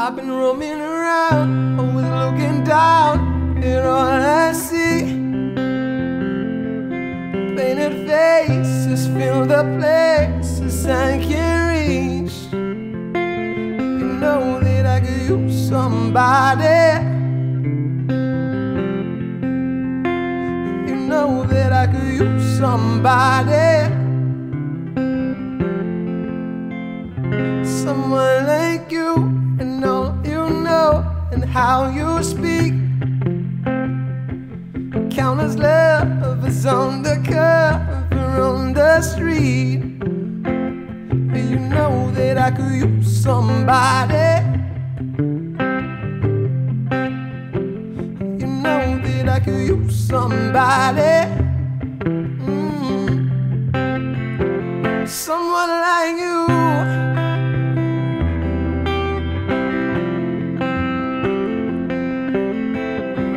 I've been roaming around, always looking down at all I see. Painted faces fill the places I can't reach. You know could use somebody. You know that I could use somebody. Someone like you and all you know and how you speak. Countless lovers on the cover on the street. You know that I could use somebody. I could somebody. Mm. Someone like you.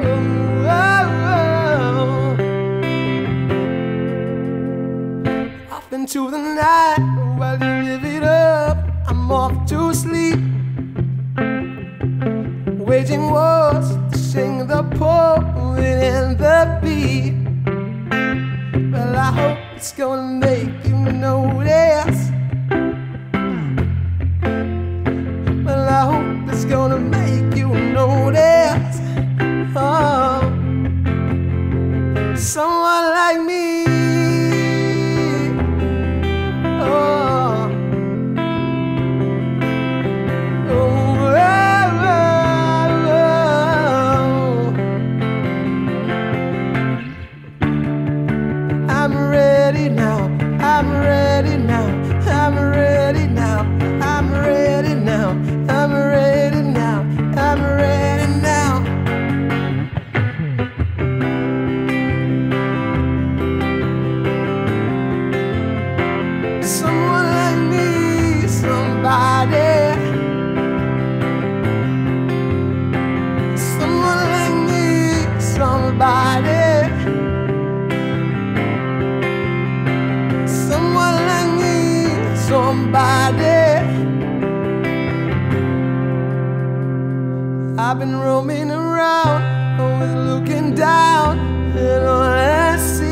Oh, oh, oh. Off into the night while you live it up. I'm off to sleep. Waging wars to sing the poet and the beat. Well, I hope it's gonna make you notice. Well, I hope it's gonna make you notice. Oh, someone like me. Somebody. Someone like me, somebody. I've been roaming around, always looking down at all I see.